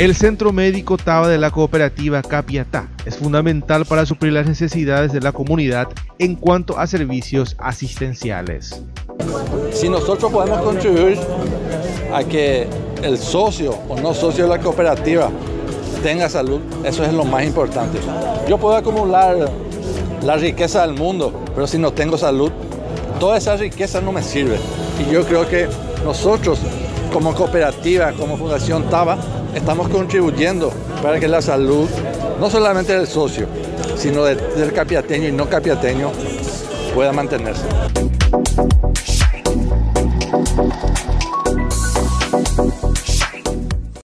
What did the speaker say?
El centro médico Taba de la cooperativa Capiatá es fundamental para suplir las necesidades de la comunidad en cuanto a servicios asistenciales. Si nosotros podemos contribuir a que el socio o no socio de la cooperativa tenga salud, eso es lo más importante. Yo puedo acumular la riqueza del mundo, pero si no tengo salud, toda esa riqueza no me sirve. Y yo creo que nosotros, como cooperativa, como Fundación Taba, estamos contribuyendo para que la salud, no solamente del socio, sino del capiateño y no capiateño, pueda mantenerse.